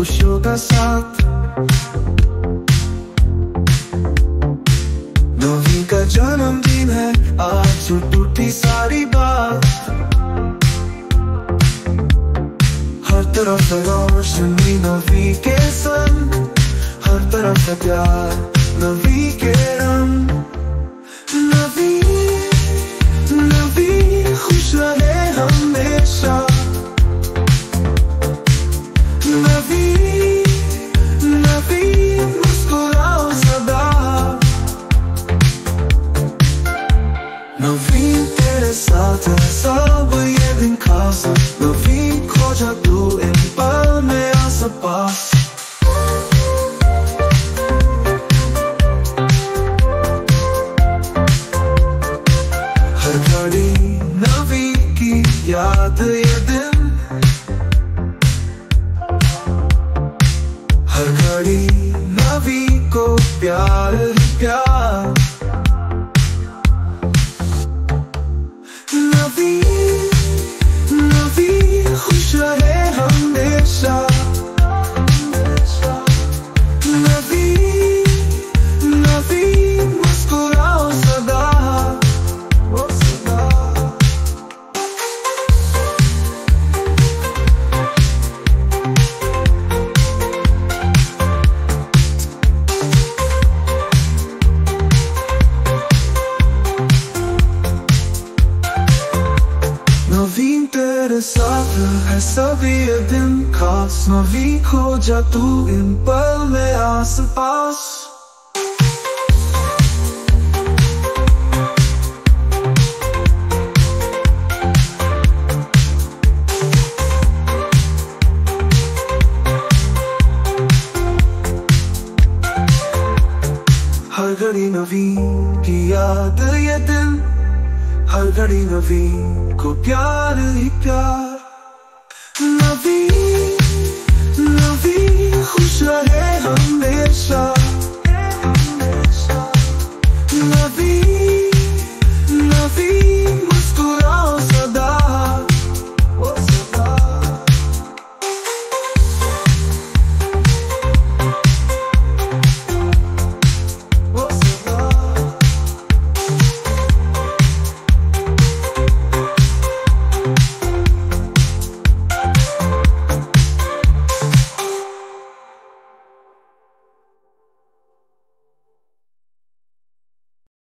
खुशियों का साथ। नवी का जन्मदिन है, आज टूटी सारी बात। हर तरफ़ रोशनी नवी के संग। हर तरफ़ प्यार नवी के साथ है सब ये दिन खास नवीन खोजा तू इन पल में हर घड़ी नवी की याद ये हर घड़ी नवी को प्यार प्यार रहे हमेशा नवीन तेरे साथ है सभी ये दिन खास नवीन खो जा तू इन पल में आस पास हर घड़ी नवीन की याद ये दिन हर घड़ी नवीन को प्यार Africa.